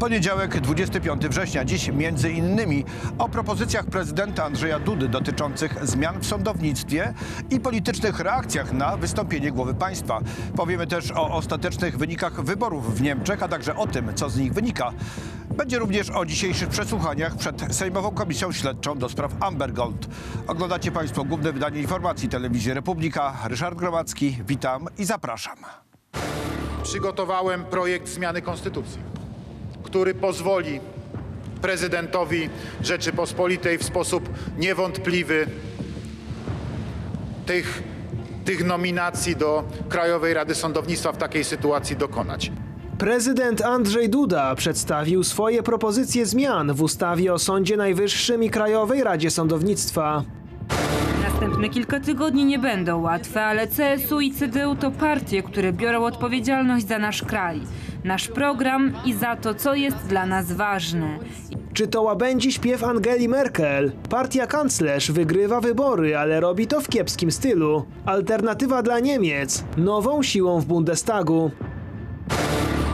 Poniedziałek, 25 września. Dziś między innymi o propozycjach prezydenta Andrzeja Dudy dotyczących zmian w sądownictwie i politycznych reakcjach na wystąpienie głowy państwa. Powiemy też o ostatecznych wynikach wyborów w Niemczech, a także o tym, co z nich wynika. Będzie również o dzisiejszych przesłuchaniach przed Sejmową Komisją Śledczą do spraw Amber Gold. Oglądacie Państwo główne wydanie informacji Telewizji Republika. Ryszard Gromacki, witam i zapraszam. przygotowałem projekt zmiany konstytucji, który pozwoli prezydentowi Rzeczypospolitej w sposób niewątpliwy tych, tych nominacji do Krajowej Rady Sądownictwa w takiej sytuacji dokonać. Prezydent Andrzej Duda przedstawił swoje propozycje zmian w ustawie o Sądzie Najwyższym i Krajowej Radzie Sądownictwa. Następne kilka tygodni nie będą łatwe, ale CSU i CDU to partie, które biorą odpowiedzialność za nasz kraj, nasz program i za to, co jest dla nas ważne. Czy to łabędzi śpiew Angeli Merkel? Partia kanclerz wygrywa wybory, ale robi to w kiepskim stylu. Alternatywa dla Niemiec, nową siłą w Bundestagu.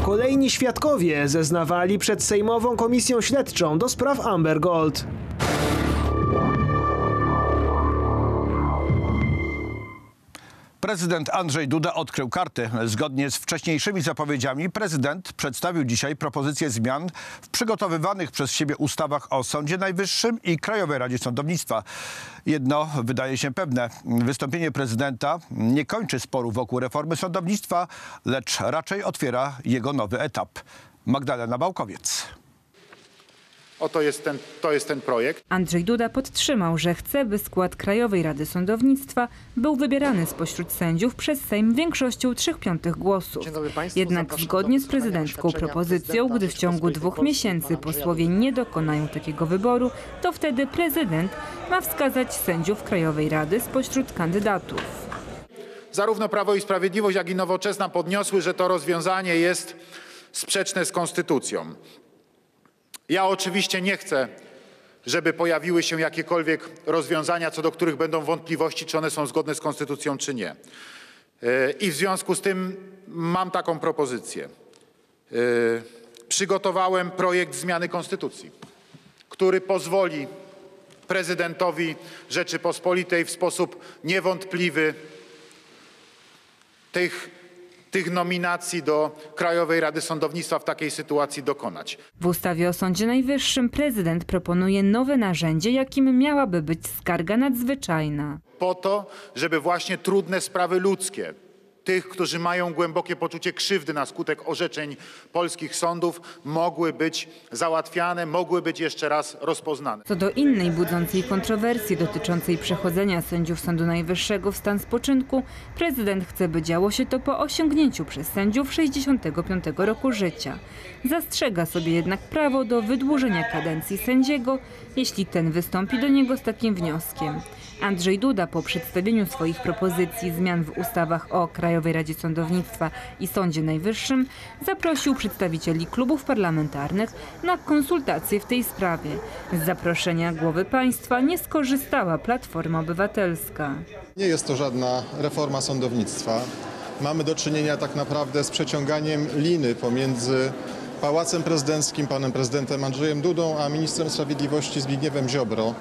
Kolejni świadkowie zeznawali przed Sejmową Komisją Śledczą do spraw Amber Gold. Prezydent Andrzej Duda odkrył karty. Zgodnie z wcześniejszymi zapowiedziami prezydent przedstawił dzisiaj propozycje zmian w przygotowywanych przez siebie ustawach o Sądzie Najwyższym i Krajowej Radzie Sądownictwa. Jedno wydaje się pewne. Wystąpienie prezydenta nie kończy sporu wokół reformy sądownictwa, lecz raczej otwiera jego nowy etap. Magdalena Bałkowiec. Oto jest ten, to jest ten projekt. Andrzej Duda podtrzymał, że chce, by skład Krajowej Rady Sądownictwa był wybierany spośród sędziów przez Sejm większością trzech piątych głosów. Państwu. Jednak zgodnie z prezydencką propozycją, gdy w ciągu dwóch miesięcy posłowie nie dokonają takiego wyboru, to wtedy prezydent ma wskazać sędziów Krajowej Rady spośród kandydatów. Zarówno Prawo i Sprawiedliwość, jak i Nowoczesna podniosły, że to rozwiązanie jest sprzeczne z konstytucją. Ja oczywiście nie chcę, żeby pojawiły się jakiekolwiek rozwiązania, co do których będą wątpliwości, czy one są zgodne z konstytucją, czy nie. E, I w związku z tym mam taką propozycję. E, Przygotowałem projekt zmiany konstytucji, który pozwoli prezydentowi Rzeczypospolitej w sposób niewątpliwy tych, tych nominacji do Krajowej Rady Sądownictwa w takiej sytuacji dokonać. W ustawie o Sądzie Najwyższym prezydent proponuje nowe narzędzie, jakim miałaby być skarga nadzwyczajna. Po to, żeby właśnie trudne sprawy ludzkie, tych, którzy mają głębokie poczucie krzywdy na skutek orzeczeń polskich sądów, mogły być załatwiane, mogły być jeszcze raz rozpoznane. Co do innej budzącej kontrowersji dotyczącej przechodzenia sędziów Sądu Najwyższego w stan spoczynku, prezydent chce, by działo się to po osiągnięciu przez sędziów 65 roku życia. Zastrzega sobie jednak prawo do wydłużenia kadencji sędziego, jeśli ten wystąpi do niego z takim wnioskiem. Andrzej Duda po przedstawieniu swoich propozycji zmian w ustawach o Krajowej Radzie Sądownictwa i Sądzie Najwyższym zaprosił przedstawicieli klubów parlamentarnych na konsultacje w tej sprawie. Z zaproszenia głowy państwa nie skorzystała Platforma Obywatelska. Nie jest to żadna reforma sądownictwa. Mamy do czynienia tak naprawdę z przeciąganiem liny pomiędzy Pałacem Prezydenckim, panem prezydentem Andrzejem Dudą, a ministrem sprawiedliwości Zbigniewem Ziobro.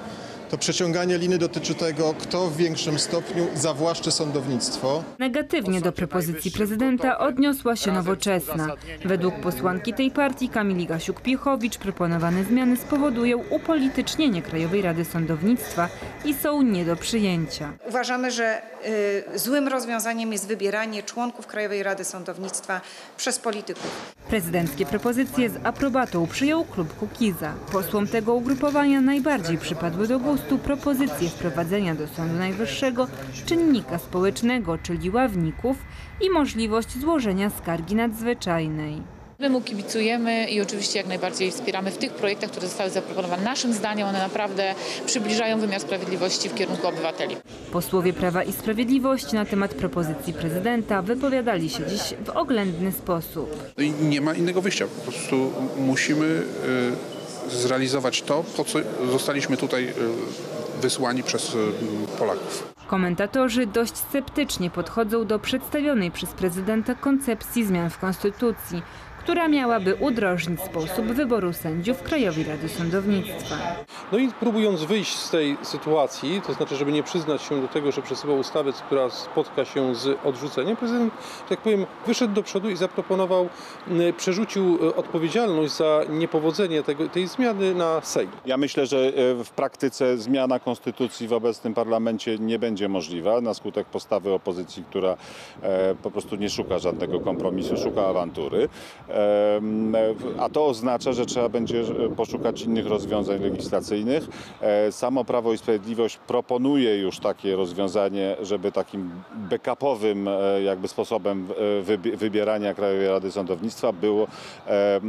To przeciąganie liny dotyczy tego, kto w większym stopniu zawłaszczy sądownictwo. Negatywnie do propozycji prezydenta odniosła się nowoczesna. Według posłanki tej partii Kamili Gasiuk-Piechowicz proponowane zmiany spowodują upolitycznienie Krajowej Rady Sądownictwa i są nie do przyjęcia. Uważamy, że y, złym rozwiązaniem jest wybieranie członków Krajowej Rady Sądownictwa przez polityków. Prezydenckie propozycje z aprobatą przyjął klub Kukiza. Posłom tego ugrupowania najbardziej przypadły do gustu propozycje wprowadzenia do Sądu Najwyższego czynnika społecznego, czyli ławników i możliwość złożenia skargi nadzwyczajnej. My mu kibicujemy i oczywiście jak najbardziej wspieramy w tych projektach, które zostały zaproponowane. Naszym zdaniem one naprawdę przybliżają wymiar sprawiedliwości w kierunku obywateli. Posłowie Prawa i Sprawiedliwości na temat propozycji prezydenta wypowiadali się dziś w oględny sposób. No nie ma innego wyjścia. Po prostu musimy y, zrealizować to, po co zostaliśmy tutaj y, wysłani przez y, Polaków. Komentatorzy dość sceptycznie podchodzą do przedstawionej przez prezydenta koncepcji zmian w konstytucji, która miałaby udrożnić sposób wyboru sędziów Krajowej Rady Sądownictwa. No i próbując wyjść z tej sytuacji, to znaczy, żeby nie przyznać się do tego, że przesyłał ustawę, która spotka się z odrzuceniem, prezydent, że tak powiem, wyszedł do przodu i zaproponował, przerzucił y, odpowiedzialność za niepowodzenie tego, tej zmiany na Sejm. Ja myślę, że e, w praktyce zmiana konstytucji w obecnym parlamencie nie będzie możliwa na skutek postawy opozycji, która e, po prostu nie szuka żadnego kompromisu, szuka awantury. A to oznacza, że trzeba będzie e, poszukać innych rozwiązań legislacyjnych. E, Samo Prawo i Sprawiedliwość proponuje już takie rozwiązanie, żeby takim backupowym e, jakby sposobem wybi- wybierania Krajowej Rady Sądownictwa był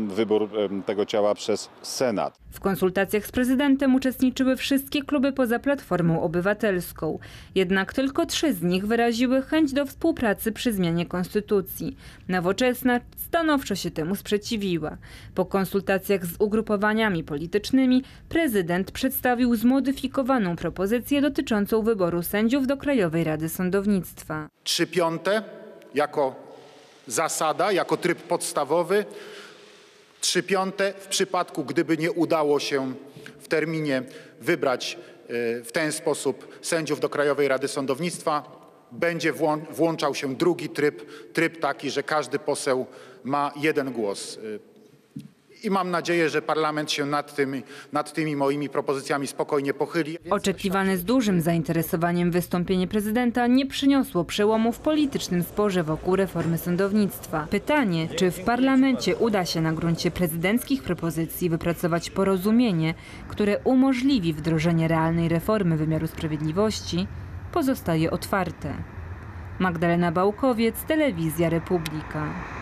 wybór tego ciała przez Senat. W konsultacjach z prezydentem uczestniczyły wszystkie kluby poza Platformą Obywatelską. Jednak tylko trzy z nich wyraziły chęć do współpracy przy zmianie konstytucji. Nowoczesna stanowczo się temu sprzeciwiła. Po konsultacjach z ugrupowaniami politycznymi prezydent przedstawił zmodyfikowaną propozycję dotyczącą wyboru sędziów do Krajowej Rady Sądownictwa. Trzy piąte jako zasada, jako tryb podstawowy. Trzy piąte w przypadku, gdyby nie udało się w terminie wybrać e, w ten sposób sędziów do Krajowej Rady Sądownictwa, będzie włą- włączał się drugi tryb, tryb taki, że każdy poseł ma jeden głos. I mam nadzieję, że parlament się nad tymi, nad tymi moimi propozycjami spokojnie pochyli. Oczekiwane z dużym zainteresowaniem wystąpienie prezydenta nie przyniosło przełomu w politycznym sporze wokół reformy sądownictwa. Pytanie, czy w parlamencie uda się na gruncie prezydenckich propozycji wypracować porozumienie, które umożliwi wdrożenie realnej reformy wymiaru sprawiedliwości, pozostaje otwarte. Magdalena Bałkowiec, Telewizja Republika.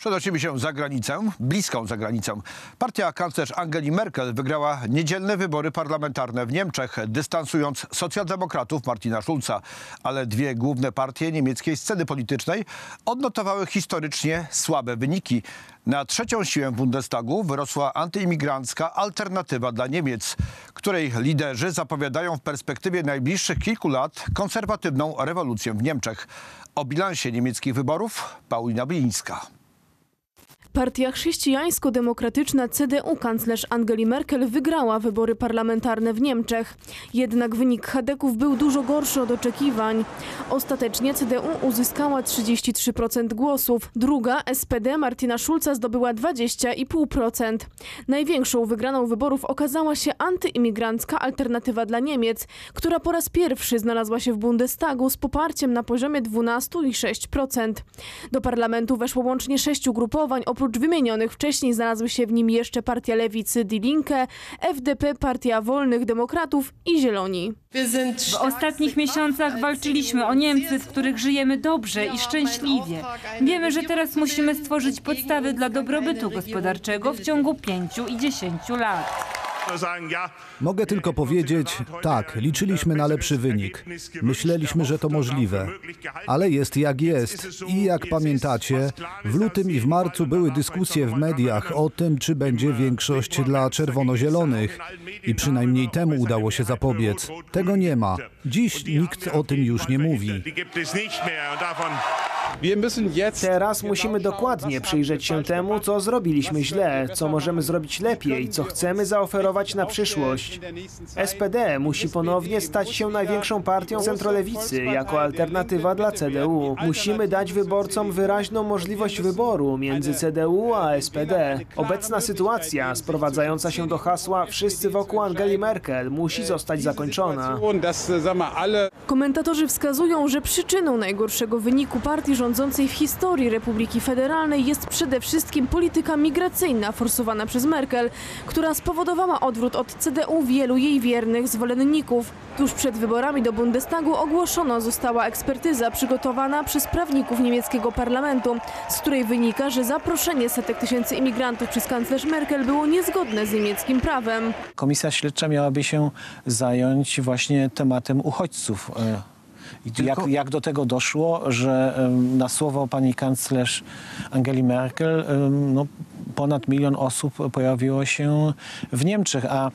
Przenosimy się za granicę, bliską za granicą. Partia kanclerz Angeli Merkel wygrała niedzielne wybory parlamentarne w Niemczech, dystansując socjaldemokratów Martina Schulza. Ale dwie główne partie niemieckiej sceny politycznej odnotowały historycznie słabe wyniki. Na trzecią siłę w Bundestagu wyrosła antyimigrancka alternatywa dla Niemiec, której liderzy zapowiadają w perspektywie najbliższych kilku lat konserwatywną rewolucję w Niemczech. O bilansie niemieckich wyborów Paulina Bilińska. Partia chrześcijańsko-demokratyczna CDU kanclerz Angeli Merkel wygrała wybory parlamentarne w Niemczech. Jednak wynik Chadeków był dużo gorszy od oczekiwań. Ostatecznie CDU uzyskała 33% głosów. Druga, SPD Martina Schulza zdobyła 20,5%. Największą wygraną wyborów okazała się antyimigrancka alternatywa dla Niemiec, która po raz pierwszy znalazła się w Bundestagu z poparciem na poziomie 12,6%. Do parlamentu weszło łącznie sześciu grupowań. Oprócz wymienionych wcześniej znalazły się w nim jeszcze Partia Lewicy Die Linke, FDP, Partia Wolnych Demokratów i Zieloni. W ostatnich miesiącach walczyliśmy o Niemcy, w których żyjemy dobrze i szczęśliwie. Wiemy, że teraz musimy stworzyć podstawy dla dobrobytu gospodarczego w ciągu pięciu i dziesięciu lat. Mogę tylko powiedzieć, tak, liczyliśmy na lepszy wynik. Myśleliśmy, że to możliwe. Ale jest jak jest. I jak pamiętacie, w lutym i w marcu były dyskusje w mediach o tym, czy będzie większość dla czerwono-zielonych. I przynajmniej temu udało się zapobiec. Tego nie ma. Dziś nikt o tym już nie mówi. Teraz musimy dokładnie przyjrzeć się temu, co zrobiliśmy źle, co możemy zrobić lepiej, co chcemy zaoferować na przyszłość. SPD musi ponownie stać się największą partią centrolewicy jako alternatywa dla CDU. Musimy dać wyborcom wyraźną możliwość wyboru między CDU a SPD. Obecna sytuacja, sprowadzająca się do hasła wszyscy wokół Angeli Merkel, musi zostać zakończona. Komentatorzy wskazują, że przyczyną najgorszego wyniku partii rządzącej w historii Republiki Federalnej jest przede wszystkim polityka migracyjna forsowana przez Merkel, która spowodowała odwrót od CDU wielu jej wiernych zwolenników. Tuż przed wyborami do Bundestagu ogłoszona została ekspertyza przygotowana przez prawników niemieckiego parlamentu, z której wynika, że zaproszenie setek tysięcy imigrantów przez kanclerz Merkel było niezgodne z niemieckim prawem. Komisja śledcza miałaby się zająć właśnie tematem uchodźców. I jak, jak do tego doszło, że na słowo pani kanclerz Angeli Merkel no, ponad milion osób pojawiło się w Niemczech, a e,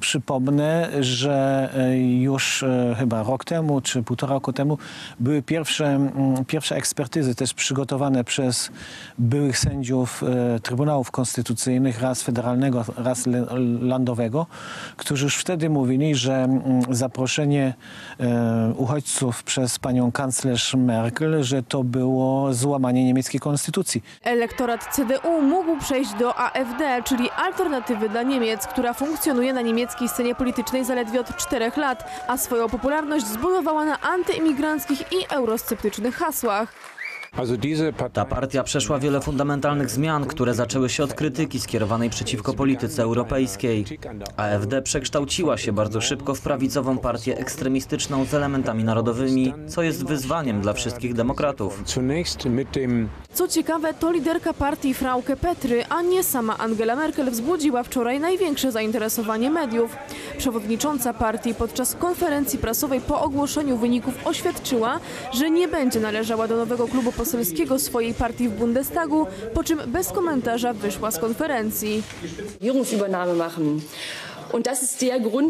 Przypomnę, że e, już e, chyba rok temu czy półtora roku temu były pierwsze, pierwsze ekspertyzy też przygotowane przez byłych sędziów e, Trybunałów Konstytucyjnych, raz federalnego, raz landowego, którzy już wtedy mówili, że zaproszenie uchodźców przez panią kanclerz Merkel, że to było złamanie niemieckiej konstytucji. Elektorat CDU mógł przejść do AfD, czyli Alternatywy dla Niemiec, która funkcjonuje na niemieckiej scenie politycznej zaledwie od czterech lat, a swoją popularność zbudowała na antyimigranckich i eurosceptycznych hasłach. Ta partia przeszła wiele fundamentalnych zmian, które zaczęły się od krytyki skierowanej przeciwko polityce europejskiej. AfD przekształciła się bardzo szybko w prawicową partię ekstremistyczną z elementami narodowymi, co jest wyzwaniem dla wszystkich demokratów. Co ciekawe, to liderka partii Frauke Petry, a nie sama Angela Merkel wzbudziła wczoraj największe zainteresowanie mediów. Przewodnicząca partii podczas konferencji prasowej po ogłoszeniu wyników oświadczyła, że nie będzie należała do nowego klubu poselskiego swojej partii w Bundestagu, po czym bez komentarza wyszła z konferencji.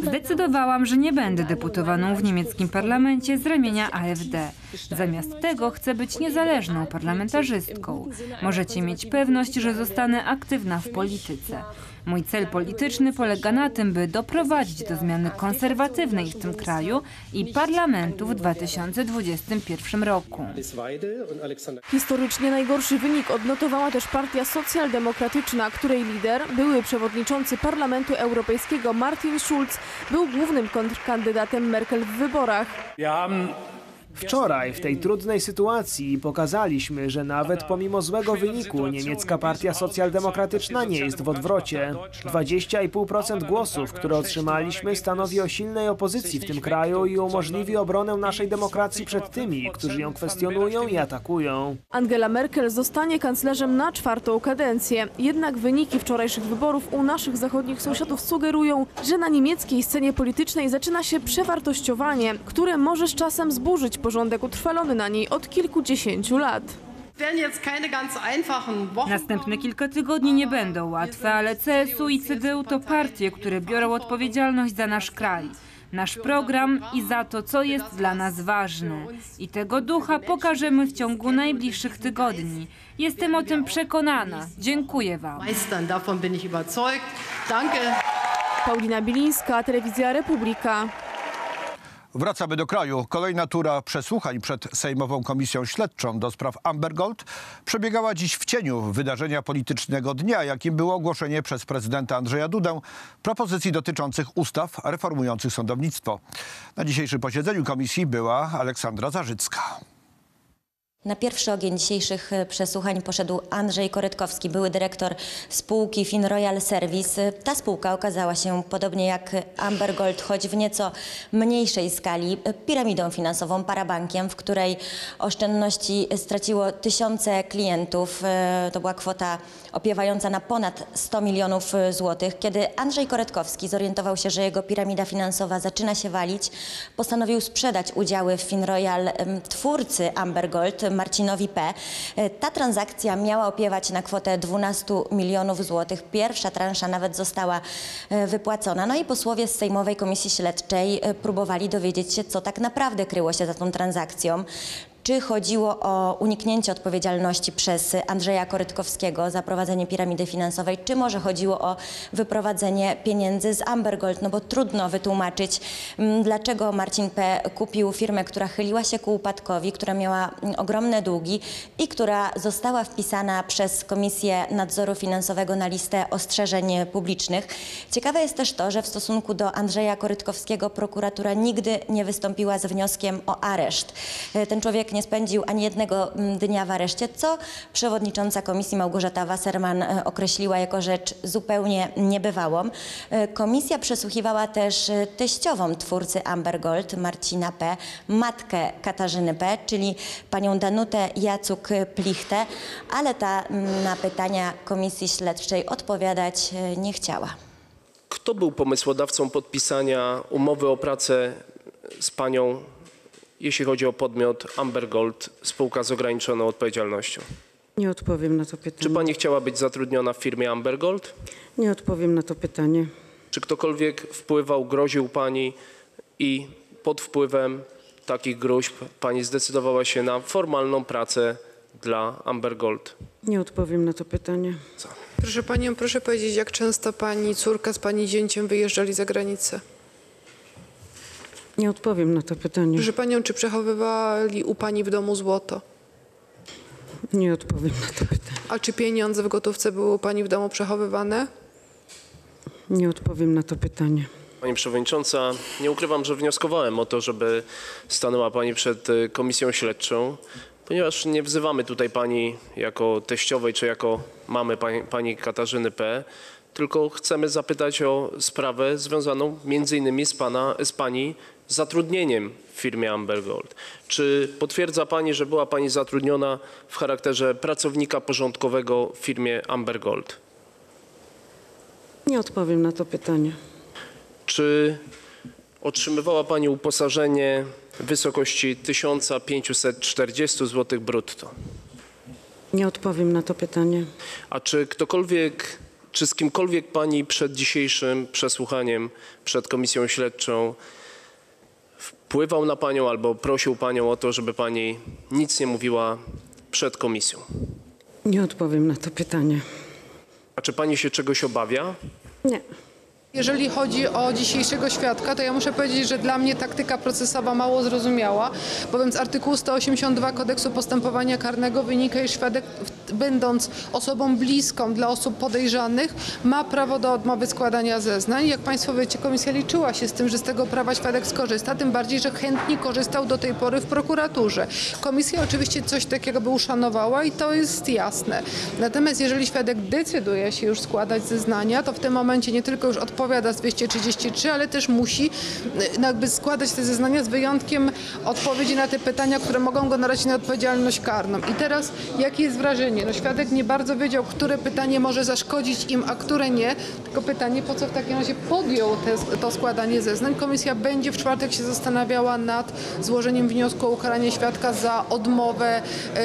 Zdecydowałam, że nie będę deputowaną w niemieckim parlamencie z ramienia AfD. Zamiast tego chcę być niezależną parlamentarzystką. Możecie mieć pewność, że zostanę aktywna w polityce. Mój cel polityczny polega na tym, by doprowadzić do zmiany konserwatywnej w tym kraju i parlamentu w 2021 roku. Historycznie najgorszy wynik odnotowała też partia socjaldemokratyczna, której lider, były przewodniczący Parlamentu Europejskiego Martin Schulz, był głównym kontrkandydatem Merkel w wyborach. Wczoraj w tej trudnej sytuacji pokazaliśmy, że nawet pomimo złego wyniku niemiecka partia socjaldemokratyczna nie jest w odwrocie. 20,5% głosów, które otrzymaliśmy, stanowi o silnej opozycji w tym kraju i umożliwi obronę naszej demokracji przed tymi, którzy ją kwestionują i atakują. Angela Merkel zostanie kanclerzem na czwartą kadencję. Jednak wyniki wczorajszych wyborów u naszych zachodnich sąsiadów sugerują, że na niemieckiej scenie politycznej zaczyna się przewartościowanie, które może z czasem zburzyć porządek utrwalony na niej od kilkudziesięciu lat. Następne kilka tygodni nie będą łatwe, ale CSU i CDU to partie, które biorą odpowiedzialność za nasz kraj. Nasz program i za to, co jest dla nas ważne. I tego ducha pokażemy w ciągu najbliższych tygodni. Jestem o tym przekonana. Dziękuję Wam. Paulina Bilińska, Telewizja Republika. Wracamy do kraju. Kolejna tura przesłuchań przed Sejmową Komisją Śledczą do spraw Amber Gold przebiegała dziś w cieniu wydarzenia politycznego dnia, jakim było ogłoszenie przez prezydenta Andrzeja Dudę propozycji dotyczących ustaw reformujących sądownictwo. Na dzisiejszym posiedzeniu komisji była Aleksandra Zarzycka. Na pierwszy ogień dzisiejszych e, przesłuchań poszedł Andrzej Korytkowski, były dyrektor spółki FinRoyal Service. Ta spółka okazała się, podobnie jak Amber Gold, choć w nieco mniejszej skali, e, piramidą finansową, parabankiem, w której oszczędności straciło tysiące klientów. E, To była kwota opiewająca na ponad 100 milionów złotych. Kiedy Andrzej Korytkowski zorientował się, że jego piramida finansowa zaczyna się walić, postanowił sprzedać udziały w FinRoyal twórcy Amber Gold, Marcinowi P. E, Ta transakcja miała opiewać na kwotę 12 milionów złotych. Pierwsza transza nawet została e, wypłacona. No i posłowie z Sejmowej Komisji Śledczej e, próbowali dowiedzieć się, co tak naprawdę kryło się za tą transakcją. Czy chodziło o uniknięcie odpowiedzialności przez Andrzeja Korytkowskiego za prowadzenie piramidy finansowej, czy może chodziło o wyprowadzenie pieniędzy z Amber Gold? No bo trudno wytłumaczyć, mm, dlaczego Marcin P. kupił firmę, która chyliła się ku upadkowi, która miała mm, ogromne długi i która została wpisana przez Komisję Nadzoru Finansowego na listę ostrzeżeń publicznych. Ciekawe jest też to, że w stosunku do Andrzeja Korytkowskiego prokuratura nigdy nie wystąpiła z wnioskiem o areszt. E, Ten człowiek nie spędził ani jednego mm, dnia w areszcie, co przewodnicząca komisji Małgorzata Wasserman e, określiła jako rzecz zupełnie niebywałą. E, Komisja przesłuchiwała też e, teściową twórcy Amber Gold, Marcina P., matkę Katarzyny P., czyli panią Danutę Jacuk-Plichtę, ale ta mm, na pytania komisji śledczej odpowiadać nie chciała. Kto był pomysłodawcą podpisania umowy o pracę z panią, jeśli chodzi o podmiot Amber Gold, spółka z ograniczoną odpowiedzialnością? Nie odpowiem na to pytanie. Czy pani chciała być zatrudniona w firmie Amber Gold? Nie odpowiem na to pytanie. Czy ktokolwiek wpływał, groził pani i pod wpływem takich gruźb pani zdecydowała się na formalną pracę dla Amber Gold? Nie odpowiem na to pytanie. Proszę panią, proszę powiedzieć, jak często pani córka z pani zięciem wyjeżdżali za granicę? Nie odpowiem na to pytanie. Proszę panią, czy przechowywali u pani w domu złoto? Nie odpowiem na to pytanie. A czy pieniądze w gotówce były u pani w domu przechowywane? Nie odpowiem na to pytanie. Pani Przewodnicząca, nie ukrywam, że wnioskowałem o to, żeby stanęła Pani przed y, Komisją Śledczą, ponieważ nie wzywamy tutaj Pani jako teściowej czy jako mamy Pani, pani Katarzyny P., tylko chcemy zapytać o sprawę związaną między innymi z, pana, z Pani zatrudnieniem w firmie Amber Gold. Czy potwierdza Pani, że była Pani zatrudniona w charakterze pracownika porządkowego w firmie Amber Gold? Nie odpowiem na to pytanie. Czy otrzymywała Pani uposażenie w wysokości 1540 zł brutto? Nie odpowiem na to pytanie. A czy ktokolwiek, czy z kimkolwiek Pani przed dzisiejszym przesłuchaniem, przed komisją śledczą wpływał na Panią albo prosił Panią o to, żeby Pani nic nie mówiła przed komisją? Nie odpowiem na to pytanie. A czy Pani się czegoś obawia? Nie. Jeżeli chodzi o dzisiejszego świadka, to ja muszę powiedzieć, że dla mnie taktyka procesowa mało zrozumiała, bowiem z artykułu 182 kodeksu postępowania karnego wynika, iż świadek, będąc osobą bliską dla osób podejrzanych, ma prawo do odmowy składania zeznań. Jak Państwo wiecie, komisja liczyła się z tym, że z tego prawa świadek skorzysta, tym bardziej, że chętnie korzystał do tej pory w prokuraturze. Komisja oczywiście coś takiego by uszanowała i to jest jasne. Natomiast jeżeli świadek decyduje się już składać zeznania, to w tym momencie nie tylko już odpowiada z 233, ale też musi y, jakby składać te zeznania z wyjątkiem odpowiedzi na te pytania, które mogą go narazić na odpowiedzialność karną. I teraz jakie jest wrażenie? No świadek nie bardzo wiedział, które pytanie może zaszkodzić im, a które nie. Tylko pytanie, po co w takim razie podjął te, to składanie zeznań. Komisja będzie w czwartek się zastanawiała nad złożeniem wniosku o ukaranie świadka za odmowę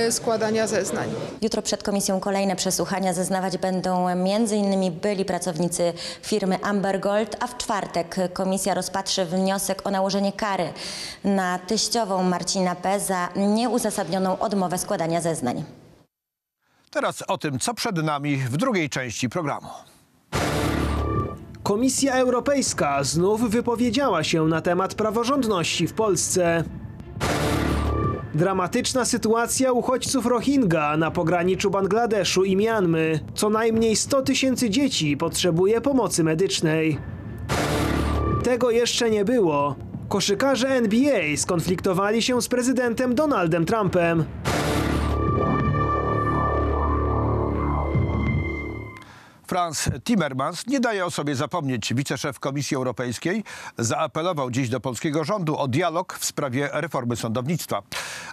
y, składania zeznań. Jutro przed komisją kolejne przesłuchania zeznawać będą m.in. byli pracownicy firmy Amber Gold, a w czwartek komisja rozpatrzy wniosek o nałożenie kary na teściową Marcina P. za nieuzasadnioną odmowę składania zeznań. Teraz o tym, co przed nami w drugiej części programu. Komisja Europejska znów wypowiedziała się na temat praworządności w Polsce. Dramatyczna sytuacja uchodźców Rohingya na pograniczu Bangladeszu i Mianmy. Co najmniej 100 tysięcy dzieci potrzebuje pomocy medycznej. Tego jeszcze nie było. Koszykarze NBA skonfliktowali się z prezydentem Donaldem Trumpem. Franz Timmermans nie daje o sobie zapomnieć. Wiceszef Komisji Europejskiej zaapelował dziś do polskiego rządu o dialog w sprawie reformy sądownictwa.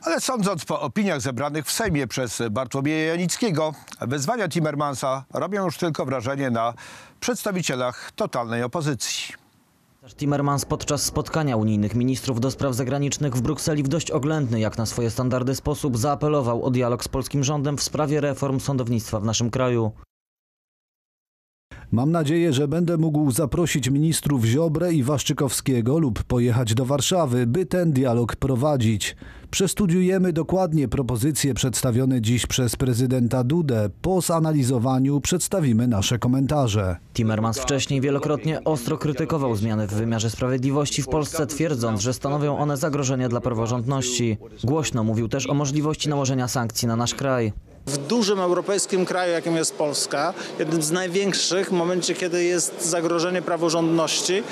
Ale sądząc po opiniach zebranych w Sejmie przez Bartłomieja Janickiego, wezwania Timmermansa robią już tylko wrażenie na przedstawicielach totalnej opozycji. Timmermans podczas spotkania unijnych ministrów do spraw zagranicznych w Brukseli w dość oględny jak na swoje standardy sposób zaapelował o dialog z polskim rządem w sprawie reform sądownictwa w naszym kraju. Mam nadzieję, że będę mógł zaprosić ministrów Ziobrę i Waszczykowskiego lub pojechać do Warszawy, by ten dialog prowadzić. Przestudiujemy dokładnie propozycje przedstawione dziś przez prezydenta Dudę. Po zanalizowaniu przedstawimy nasze komentarze. Timmermans wcześniej wielokrotnie ostro krytykował zmiany w wymiarze sprawiedliwości w Polsce, twierdząc, że stanowią one zagrożenie dla praworządności. Głośno mówił też o możliwości nałożenia sankcji na nasz kraj. W dużym europejskim kraju, jakim jest Polska, jednym z największych, w momencie, kiedy jest zagrożenie praworządności,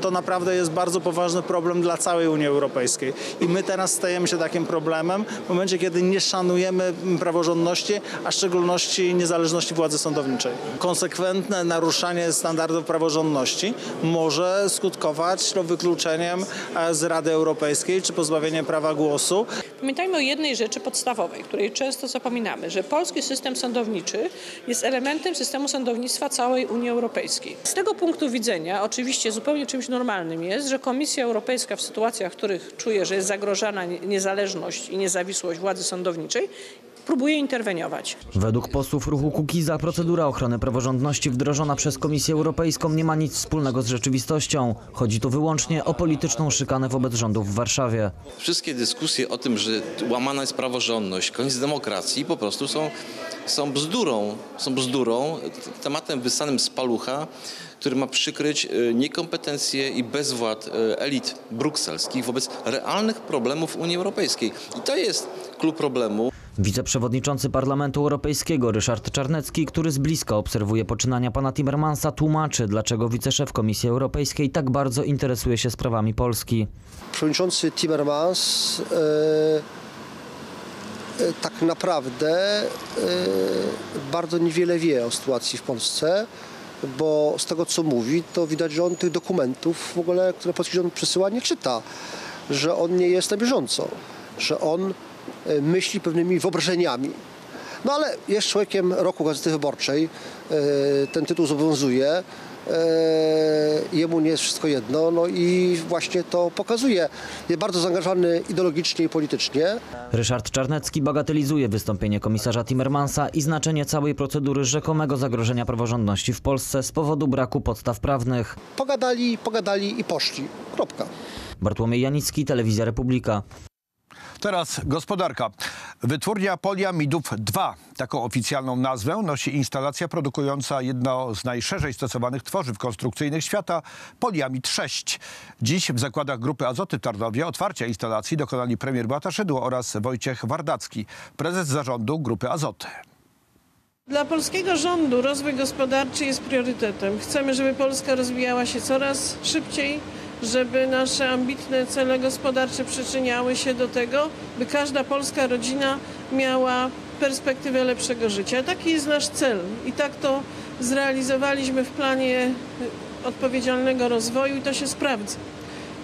to naprawdę jest bardzo poważny problem dla całej Unii Europejskiej. I my teraz stajemy się takim problemem w momencie, kiedy nie szanujemy praworządności, a w szczególności niezależności władzy sądowniczej. Konsekwentne naruszanie standardów praworządności może skutkować no, wykluczeniem e, z Rady Europejskiej czy pozbawieniem prawa głosu. Pamiętajmy o jednej rzeczy podstawowej, której często zapominamy, że polski system sądowniczy jest elementem systemu sądownictwa całej Unii Europejskiej. Z tego punktu widzenia oczywiście zupełnie czymś normalnym jest, że Komisja Europejska w sytuacjach, w których czuje, że jest zagrożona niezależność i niezawisłość władzy sądowniczej, próbuje interweniować. Według posłów ruchu Kukiza procedura ochrony praworządności wdrożona przez Komisję Europejską nie ma nic wspólnego z rzeczywistością. Chodzi tu wyłącznie o polityczną szykanę wobec rządów w Warszawie. Wszystkie dyskusje o tym, że łamana jest praworządność, koniec demokracji po prostu są, są bzdurą, są bzdurą, tematem wyssanym z palucha, który ma przykryć e, niekompetencje i bezwład e, elit brukselskich wobec realnych problemów Unii Europejskiej. I to jest klucz problemu. Wiceprzewodniczący Parlamentu Europejskiego Ryszard Czarnecki, który z bliska obserwuje poczynania pana Timmermansa, tłumaczy, dlaczego wiceszef Komisji Europejskiej tak bardzo interesuje się sprawami Polski. Przewodniczący Timmermans e, e, tak naprawdę e, bardzo niewiele wie o sytuacji w Polsce, bo z tego co mówi, to widać, że on tych dokumentów w ogóle, które polski rząd przesyła, nie czyta, że on nie jest na bieżąco, że on myśli pewnymi wyobrażeniami. No ale jest człowiekiem roku Gazety Wyborczej, e, ten tytuł zobowiązuje, e, jemu nie jest wszystko jedno, no i właśnie to pokazuje. Jest bardzo zaangażowany ideologicznie i politycznie. Ryszard Czarnecki bagatelizuje wystąpienie komisarza Timmermansa i znaczenie całej procedury rzekomego zagrożenia praworządności w Polsce z powodu braku podstaw prawnych. Pogadali, pogadali i poszli. Kropka. Bartłomiej Janicki, Telewizja Republika. Teraz gospodarka. Wytwórnia poliamidów 2. Taką oficjalną nazwę nosi instalacja produkująca jedno z najszerzej stosowanych tworzyw konstrukcyjnych świata, poliamid 6. Dziś w zakładach Grupy Azoty Tarnowie otwarcia instalacji dokonali premier Beata Szydło oraz Wojciech Wardacki, prezes zarządu Grupy Azoty. Dla polskiego rządu rozwój gospodarczy jest priorytetem. Chcemy, żeby Polska rozwijała się coraz szybciej, żeby nasze ambitne cele gospodarcze przyczyniały się do tego, by każda polska rodzina miała perspektywę lepszego życia. Taki jest nasz cel i tak to zrealizowaliśmy w planie odpowiedzialnego rozwoju i to się sprawdza.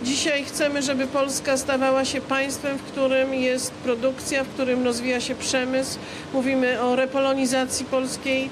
Dzisiaj chcemy, żeby Polska stawała się państwem, w którym jest produkcja, w którym rozwija się przemysł. Mówimy o repolonizacji polskiej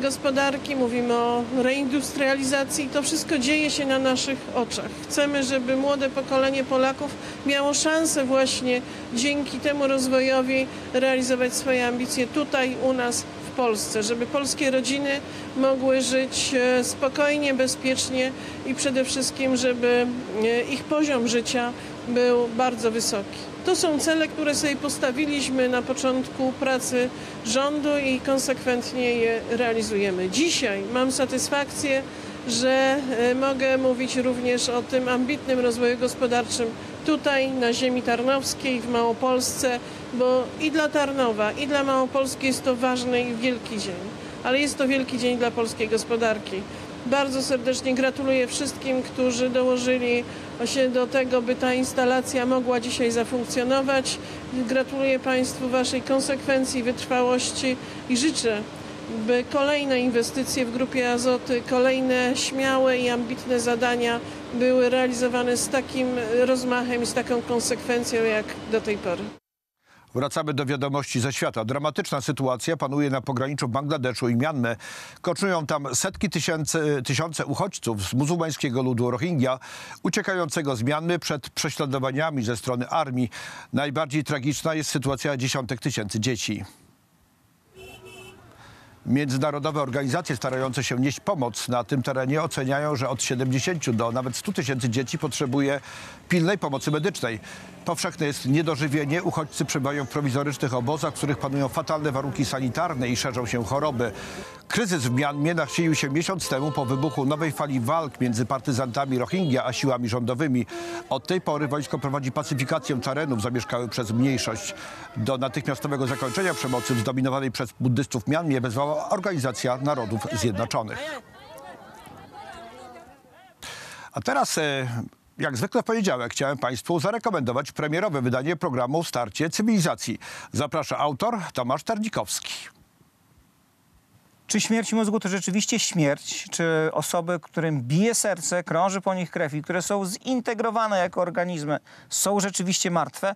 gospodarki, mówimy o reindustrializacji. To wszystko dzieje się na naszych oczach. Chcemy, żeby młode pokolenie Polaków miało szansę właśnie dzięki temu rozwojowi realizować swoje ambicje tutaj, u nas w Polsce, żeby polskie rodziny mogły żyć e, spokojnie, bezpiecznie i przede wszystkim, żeby e, ich poziom życia był bardzo wysoki. To są cele, które sobie postawiliśmy na początku pracy rządu i konsekwentnie je realizujemy. Dzisiaj mam satysfakcję, że e, mogę mówić również o tym ambitnym rozwoju gospodarczym tutaj na ziemi tarnowskiej, w Małopolsce, bo i dla Tarnowa, i dla Małopolski jest to ważny i wielki dzień. Ale jest to wielki dzień dla polskiej gospodarki. Bardzo serdecznie gratuluję wszystkim, którzy dołożyli się do tego, by ta instalacja mogła dzisiaj zafunkcjonować. Gratuluję Państwu Waszej konsekwencji, wytrwałości i życzę, by kolejne inwestycje w Grupie Azoty, kolejne śmiałe i ambitne zadania były realizowane z takim rozmachem i z taką konsekwencją jak do tej pory. Wracamy do wiadomości ze świata. Dramatyczna sytuacja panuje na pograniczu Bangladeszu i Mianmy. Koczują tam setki tysięcy, tysiące uchodźców z muzułmańskiego ludu Rohingya, uciekającego z Mianmy przed prześladowaniami ze strony armii. Najbardziej tragiczna jest sytuacja dziesiątek tysięcy dzieci. Międzynarodowe organizacje starające się nieść pomoc na tym terenie oceniają, że od 70 do nawet 100 tysięcy dzieci potrzebuje pilnej pomocy medycznej. Powszechne jest niedożywienie, uchodźcy przebywają w prowizorycznych obozach, w których panują fatalne warunki sanitarne i szerzą się choroby. Kryzys w Mianmie nasilił się miesiąc temu po wybuchu nowej fali walk między partyzantami Rohingya a siłami rządowymi. Od tej pory wojsko prowadzi pacyfikację terenów zamieszkały przez mniejszość. Do natychmiastowego zakończenia przemocy zdominowanej przez buddystów Mianmie wezwała Organizacja Narodów Zjednoczonych. A teraz e, jak zwykle w poniedziałek chciałem Państwu zarekomendować premierowe wydanie programu Starcie Cywilizacji. Zaprasza autor Tomasz Tardzikowski. Czy śmierć mózgu to rzeczywiście śmierć? Czy osoby, którym bije serce, krąży po nich krew i które są zintegrowane jako organizmy, są rzeczywiście martwe?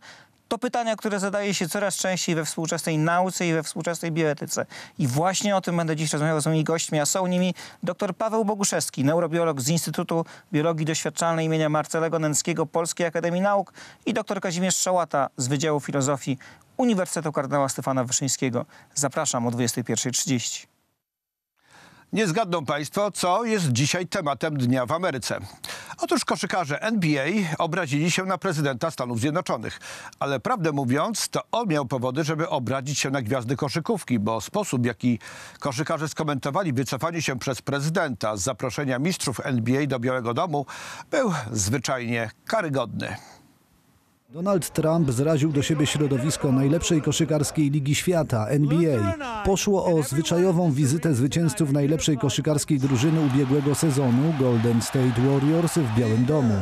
To pytania, które zadaje się coraz częściej we współczesnej nauce i we współczesnej bioetyce. I właśnie o tym będę dziś rozmawiał z moimi gośćmi, a są nimi dr Paweł Boguszewski, neurobiolog z Instytutu Biologii Doświadczalnej imienia Marcelego Nęckiego Polskiej Akademii Nauk i dr Kazimierz Szałata z Wydziału Filozofii Uniwersytetu Kardynała Stefana Wyszyńskiego. Zapraszam o 21.30. Nie zgadną Państwo, co jest dzisiaj tematem dnia w Ameryce. Otóż koszykarze NBA obrazili się na prezydenta Stanów Zjednoczonych. Ale prawdę mówiąc, to on miał powody, żeby obrazić się na gwiazdy koszykówki, bo sposób, w jaki koszykarze skomentowali wycofanie się przez prezydenta z zaproszenia mistrzów NBA do Białego Domu, był zwyczajnie karygodny. Donald Trump zraził do siebie środowisko najlepszej koszykarskiej ligi świata, NBA. Poszło o zwyczajową wizytę zwycięzców najlepszej koszykarskiej drużyny ubiegłego sezonu, Golden State Warriors, w Białym Domu.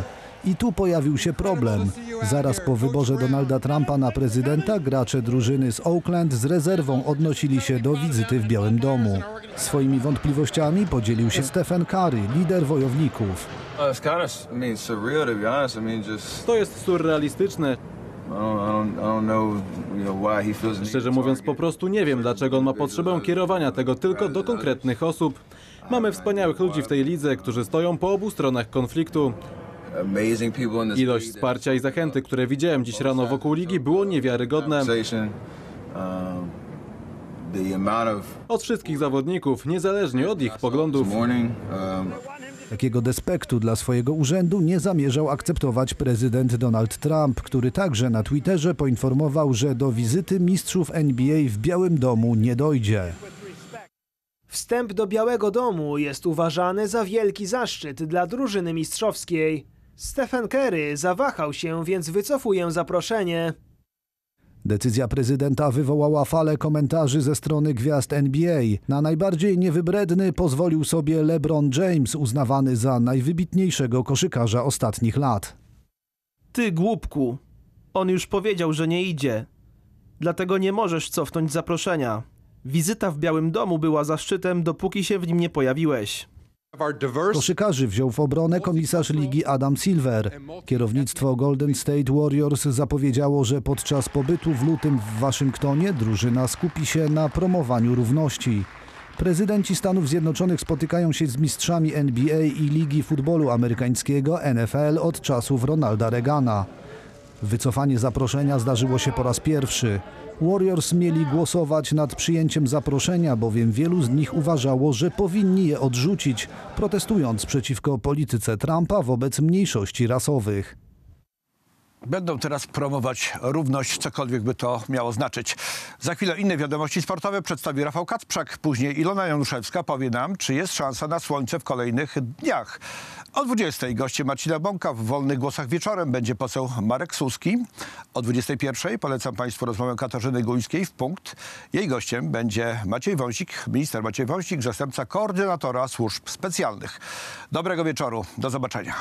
I tu pojawił się problem. Zaraz po wyborze Donalda Trumpa na prezydenta gracze drużyny z Oakland z rezerwą odnosili się do wizyty w Białym Domu. Swoimi wątpliwościami podzielił się Stephen Curry, lider wojowników. To jest surrealistyczne. Szczerze mówiąc, po prostu nie wiem, dlaczego on ma potrzebę kierowania tego tylko do konkretnych osób. Mamy wspaniałych ludzi w tej lidze, którzy stoją po obu stronach konfliktu. Ilość wsparcia i zachęty, które widziałem dziś rano wokół ligi, było niewiarygodne. Od wszystkich zawodników, niezależnie od ich poglądów. Takiego despektu dla swojego urzędu nie zamierzał akceptować prezydent Donald Trump, który także na Twitterze poinformował, że do wizyty mistrzów NBA w Białym Domu nie dojdzie. Wstęp do Białego Domu jest uważany za wielki zaszczyt dla drużyny mistrzowskiej. Stephen Curry zawahał się, więc wycofuje zaproszenie. Decyzja prezydenta wywołała falę komentarzy ze strony gwiazd NBA. Na najbardziej niewybredny pozwolił sobie LeBron James, uznawany za najwybitniejszego koszykarza ostatnich lat. Ty głupku, on już powiedział, że nie idzie. Dlatego nie możesz cofnąć zaproszenia. Wizyta w Białym Domu była zaszczytem, dopóki się w nim nie pojawiłeś. Koszykarzy wziął w obronę komisarz ligi Adam Silver. Kierownictwo Golden State Warriors zapowiedziało, że podczas pobytu w lutym w Waszyngtonie drużyna skupi się na promowaniu równości. Prezydenci Stanów Zjednoczonych spotykają się z mistrzami NBA i Ligi Futbolu Amerykańskiego NFL od czasów Ronalda Reagana. Wycofanie zaproszenia zdarzyło się po raz pierwszy. Warriors mieli głosować nad przyjęciem zaproszenia, bowiem wielu z nich uważało, że powinni je odrzucić, protestując przeciwko polityce Trumpa wobec mniejszości rasowych. Będą teraz promować równość, cokolwiek by to miało znaczyć. Za chwilę inne wiadomości sportowe przedstawi Rafał Kacprzak. Później Ilona Januszewska powie nam, czy jest szansa na słońce w kolejnych dniach. O 20 goście Marcina Bąka w Wolnych Głosach wieczorem będzie poseł Marek Suski. O 21 polecam Państwu rozmowę Katarzyny Guńskiej w punkt. Jej gościem będzie Maciej Wąsik, minister Maciej Wąsik, zastępca koordynatora służb specjalnych. Dobrego wieczoru, do zobaczenia.